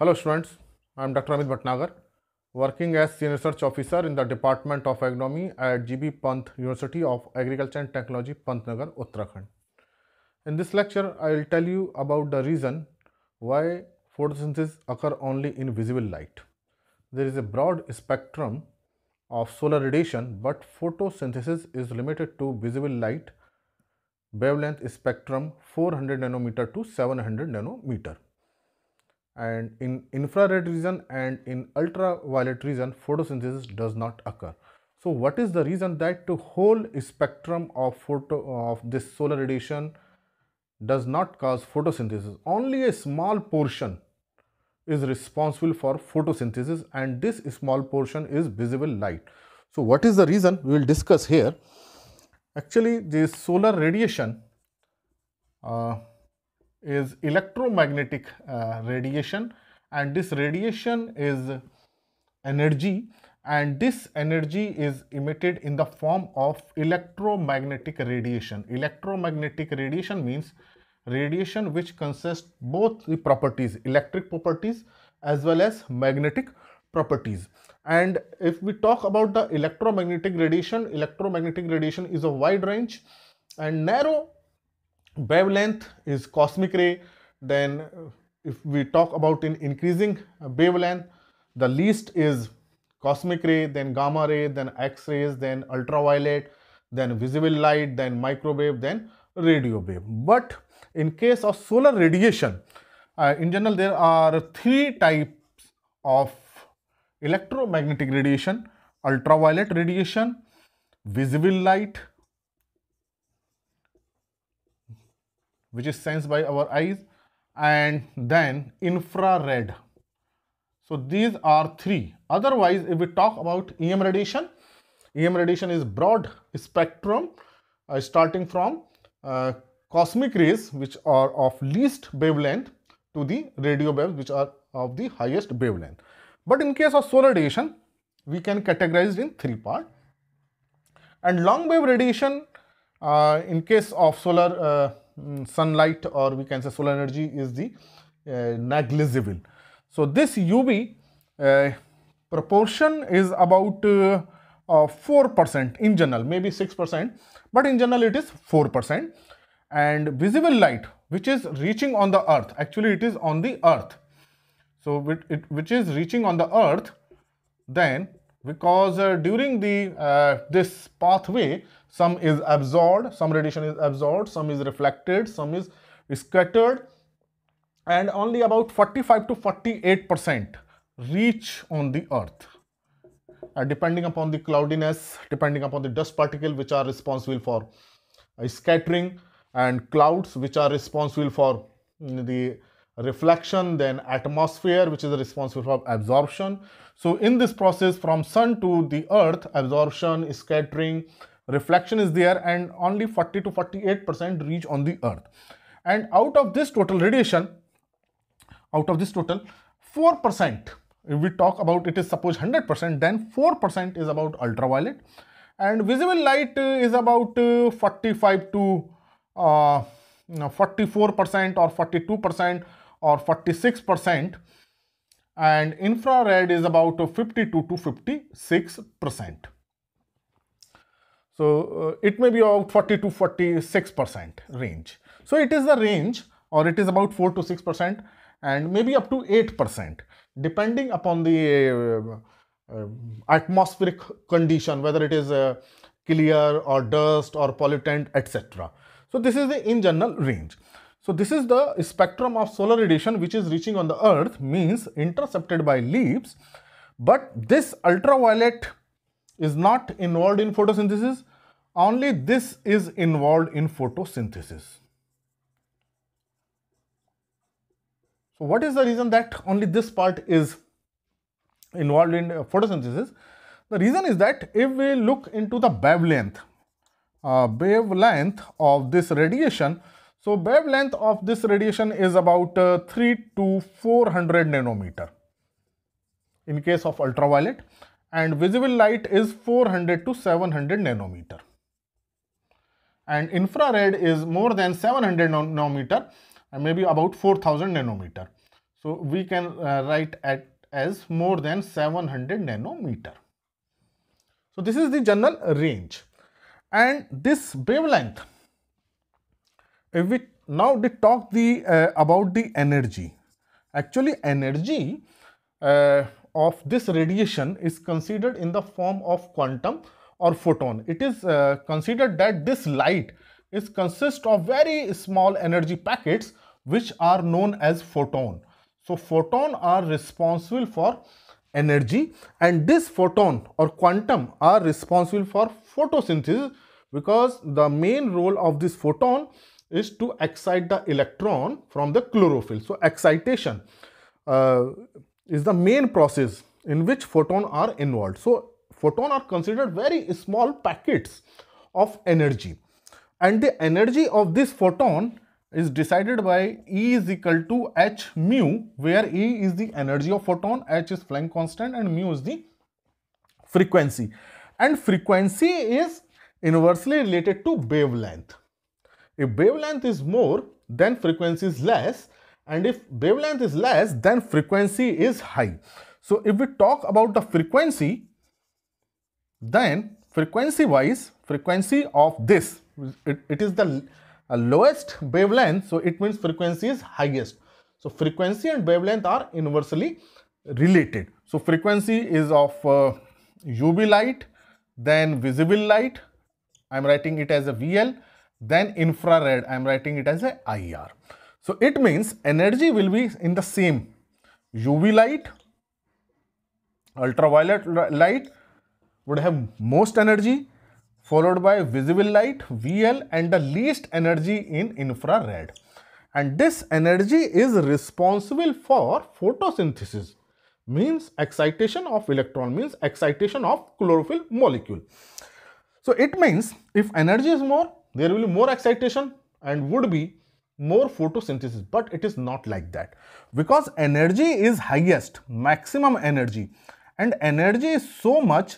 Hello students, I am Dr. Amit Bhatnagar, working as Senior Research Officer in the Department of Agronomy at GB Pant University of Agriculture and Technology, Pantnagar, Uttarakhand. In this lecture, I will tell you about the reason why photosynthesis occur only in visible light. There is a broad spectrum of solar radiation, but photosynthesis is limited to visible light wavelength spectrum 400 nanometer to 700 nanometer and in infrared region and in ultraviolet region photosynthesis does not occur. So what is the reason that the whole spectrum of photo of this solar radiation does not cause photosynthesis? Only a small portion is responsible for photosynthesis and this small portion is visible light. So what is the reason? We will discuss here. Actually this solar radiation uh, is electromagnetic uh, radiation. And this radiation is energy. And this energy is emitted in the form of electromagnetic radiation. Electromagnetic radiation means radiation which consists both the properties electric properties as well as magnetic properties. And if we talk about the electromagnetic radiation electromagnetic radiation is a wide range and narrow wavelength is cosmic ray then if we talk about in increasing wavelength the least is cosmic ray then gamma ray then x rays then ultraviolet then visible light then microwave then radio wave. But in case of solar radiation uh, in general there are three types of electromagnetic radiation ultraviolet radiation visible light which is sensed by our eyes and then infrared. So these are three. Otherwise, if we talk about EM radiation, EM radiation is broad spectrum uh, starting from uh, cosmic rays which are of least wavelength to the radio waves which are of the highest wavelength. But in case of solar radiation, we can categorize it in three parts. And long wave radiation, uh, in case of solar uh, Mm, sunlight or we can say solar energy is the uh, negligible. So this UV uh, proportion is about 4% uh, in general, maybe 6%, but in general it is 4%. And visible light which is reaching on the earth, actually it is on the earth. So it, it, which is reaching on the earth, then because uh, during the uh, this pathway some is absorbed some radiation is absorbed some is reflected some is scattered and only about 45 to 48 percent reach on the earth. Depending upon the cloudiness depending upon the dust particle which are responsible for uh, scattering and clouds which are responsible for mm, the reflection then atmosphere which is responsible for absorption. So in this process from sun to the earth absorption scattering reflection is there and only 40 to 48 percent reach on the earth. And out of this total radiation out of this total 4 percent if we talk about it is suppose 100 percent then 4 percent is about ultraviolet. And visible light is about uh, 45 to uh, 44 percent or 42 percent or 46 percent. And infrared is about 52 to 56 percent. So, uh, it may be about 40 to 46 percent range. So, it is the range or it is about 4 to 6 percent and maybe up to 8 percent depending upon the uh, uh, atmospheric condition whether it is clear or dust or pollutant etc. So, this is the in general range. So this is the spectrum of solar radiation which is reaching on the earth means intercepted by leaves but this ultraviolet is not involved in photosynthesis only this is involved in photosynthesis. So what is the reason that only this part is involved in photosynthesis? The reason is that if we look into the wavelength, uh, wavelength of this radiation so wavelength of this radiation is about uh, 3 to 400 nanometer in case of ultraviolet and visible light is 400 to 700 nanometer and infrared is more than 700 nanometer and maybe about 4000 nanometer. So we can uh, write at as more than 700 nanometer. So this is the general range and this wavelength if we now we talk the uh, about the energy actually energy uh, of this radiation is considered in the form of quantum or photon it is uh, considered that this light is consist of very small energy packets which are known as photon so photon are responsible for energy and this photon or quantum are responsible for photosynthesis because the main role of this photon is to excite the electron from the chlorophyll. So excitation uh, is the main process in which photon are involved. So photon are considered very small packets of energy and the energy of this photon is decided by E is equal to h mu where E is the energy of photon, h is Planck constant and mu is the frequency and frequency is inversely related to wavelength. If wavelength is more, then frequency is less and if wavelength is less, then frequency is high. So if we talk about the frequency, then frequency wise, frequency of this, it, it is the uh, lowest wavelength, so it means frequency is highest. So frequency and wavelength are inversely related. So frequency is of uh, UV light, then visible light, I am writing it as a VL, then infrared, I am writing it as a IR. So it means energy will be in the same UV light, ultraviolet light would have most energy followed by visible light VL and the least energy in infrared. And this energy is responsible for photosynthesis means excitation of electron means excitation of chlorophyll molecule. So it means if energy is more, there will be more excitation and would be more photosynthesis, but it is not like that because energy is highest, maximum energy and energy is so much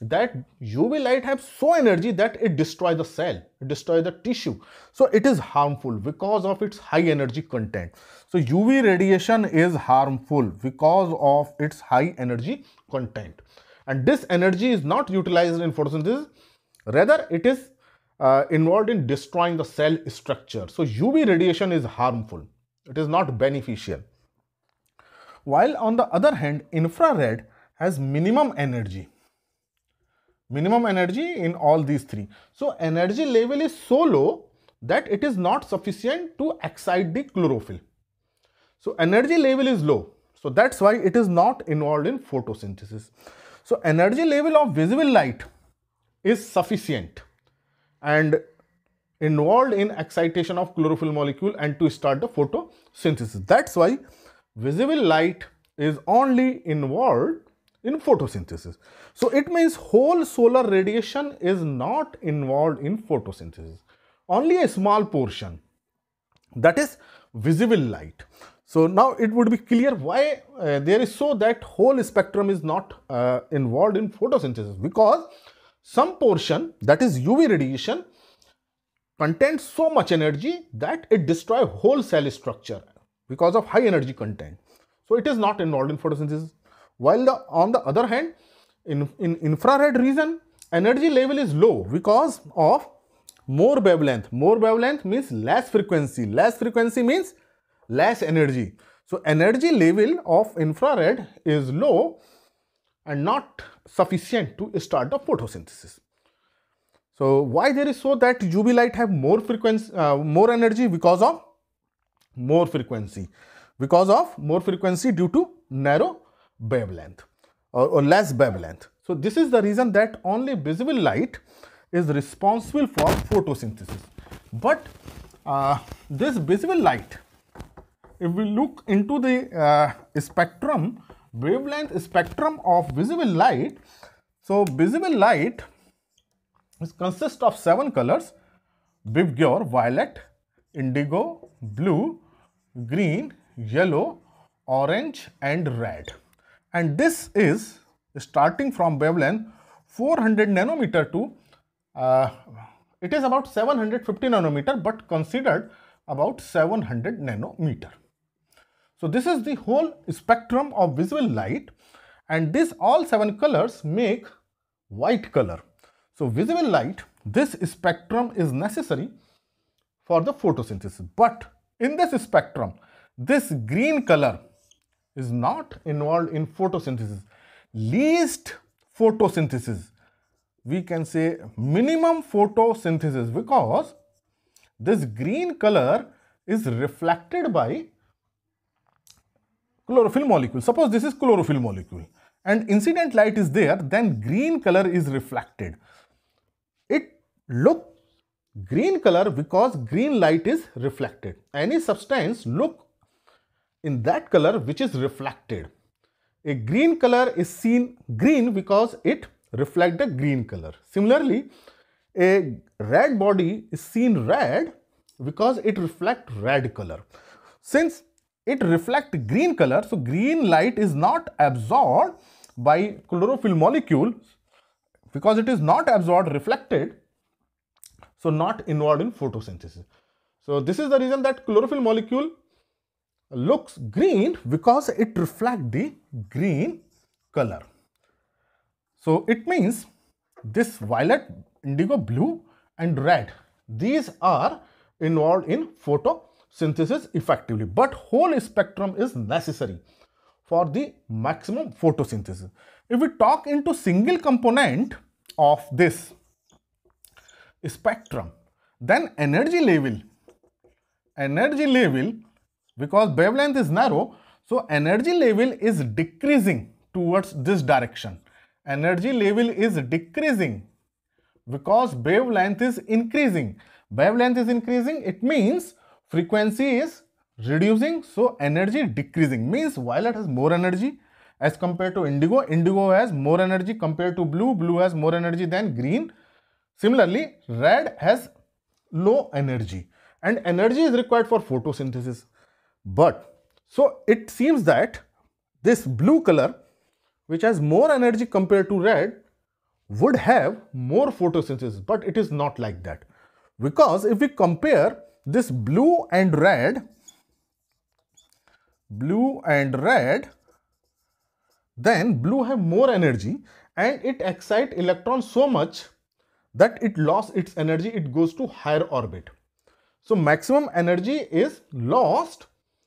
that UV light have so energy that it destroys the cell, it destroys the tissue. So it is harmful because of its high energy content. So UV radiation is harmful because of its high energy content. And this energy is not utilized in photosynthesis Rather, it is uh, involved in destroying the cell structure. So, UV radiation is harmful. It is not beneficial. While on the other hand, infrared has minimum energy. Minimum energy in all these three. So, energy level is so low that it is not sufficient to excite the chlorophyll. So, energy level is low. So, that's why it is not involved in photosynthesis. So, energy level of visible light is sufficient and involved in excitation of chlorophyll molecule and to start the photosynthesis. That's why visible light is only involved in photosynthesis. So it means whole solar radiation is not involved in photosynthesis. Only a small portion that is visible light. So now it would be clear why uh, there is so that whole spectrum is not uh, involved in photosynthesis because some portion that is UV radiation contains so much energy that it destroys whole cell structure because of high energy content. So it is not involved in photosynthesis. While the, on the other hand, in, in infrared region, energy level is low because of more wavelength. More wavelength means less frequency. Less frequency means less energy. So energy level of infrared is low and not sufficient to start the photosynthesis. So why there is so that UV light have more frequency, uh, more energy because of more frequency, because of more frequency due to narrow wavelength or, or less wavelength. So this is the reason that only visible light is responsible for photosynthesis. But uh, this visible light, if we look into the uh, spectrum wavelength spectrum of visible light. So, visible light is consists of seven colors Vibgyor, violet, indigo, blue, green, yellow, orange and red. And this is starting from wavelength 400 nanometer to uh, it is about 750 nanometer but considered about 700 nanometer. So this is the whole spectrum of visible light and this all seven colors make white color. So visible light, this spectrum is necessary for the photosynthesis. But in this spectrum, this green color is not involved in photosynthesis. Least photosynthesis, we can say minimum photosynthesis because this green color is reflected by chlorophyll molecule. Suppose this is chlorophyll molecule and incident light is there, then green color is reflected. It look green color because green light is reflected. Any substance look in that color which is reflected. A green color is seen green because it reflect the green color. Similarly, a red body is seen red because it reflect red color. Since it reflect green color, so green light is not absorbed by chlorophyll molecule because it is not absorbed reflected so not involved in photosynthesis so this is the reason that chlorophyll molecule looks green because it reflects the green color so it means this violet indigo blue and red these are involved in photosynthesis effectively but whole spectrum is necessary for the maximum photosynthesis. If we talk into single component of this spectrum, then energy level, energy level because wavelength is narrow, so energy level is decreasing towards this direction. Energy level is decreasing because wavelength is increasing. Wavelength is increasing, it means frequency is reducing so energy decreasing. Means violet has more energy as compared to indigo. Indigo has more energy compared to blue. Blue has more energy than green. Similarly red has low energy. And energy is required for photosynthesis but so it seems that this blue color which has more energy compared to red would have more photosynthesis but it is not like that because if we compare this blue and red blue and red, then blue have more energy and it excites electron so much that it lost its energy, it goes to higher orbit. So maximum energy is lost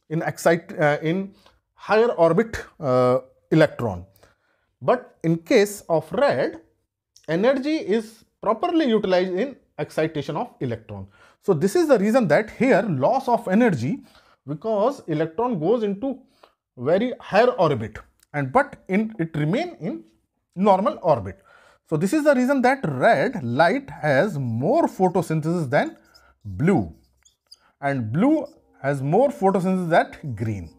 in excite uh, in higher orbit uh, electron. But in case of red, energy is properly utilized in excitation of electron. So this is the reason that here loss of energy because electron goes into very higher orbit and but in it remain in normal orbit. So this is the reason that red light has more photosynthesis than blue and blue has more photosynthesis than green.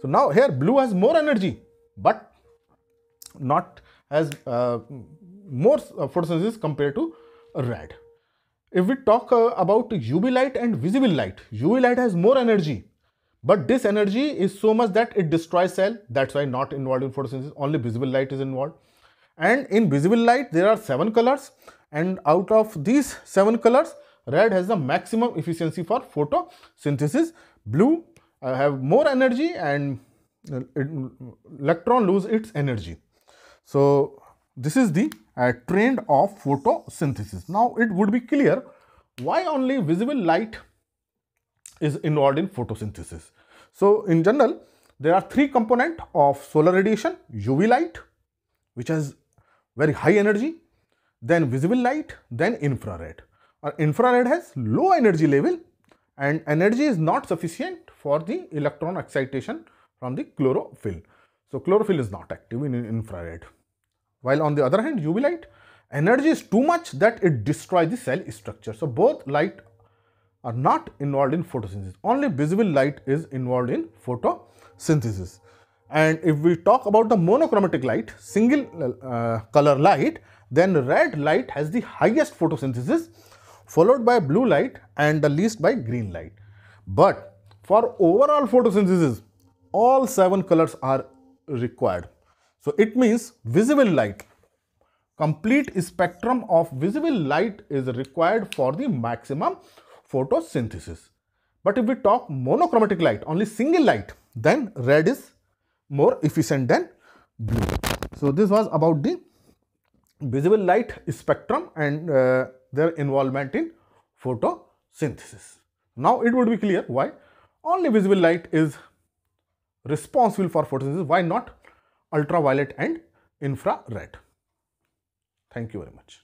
So now here blue has more energy but not has uh, more photosynthesis compared to red. If we talk uh, about UV light and visible light, UV light has more energy, but this energy is so much that it destroys cell. That's why not involved in photosynthesis, only visible light is involved. And in visible light, there are seven colors and out of these seven colors, red has the maximum efficiency for photosynthesis. Blue uh, have more energy and uh, electron lose its energy. So, this is the uh, trend of photosynthesis. Now, it would be clear why only visible light is involved in photosynthesis. So, in general, there are three component of solar radiation, UV light, which has very high energy, then visible light, then infrared. Uh, infrared has low energy level and energy is not sufficient for the electron excitation from the chlorophyll. So, chlorophyll is not active in infrared. While on the other hand, UV light, energy is too much that it destroys the cell structure. So both light are not involved in photosynthesis. Only visible light is involved in photosynthesis. And if we talk about the monochromatic light, single uh, color light, then red light has the highest photosynthesis followed by blue light and the least by green light. But for overall photosynthesis, all seven colors are required. So it means visible light, complete spectrum of visible light is required for the maximum photosynthesis. But if we talk monochromatic light, only single light, then red is more efficient than blue. So this was about the visible light spectrum and uh, their involvement in photosynthesis. Now it would be clear why only visible light is responsible for photosynthesis, why not ultraviolet and infrared. Thank you very much.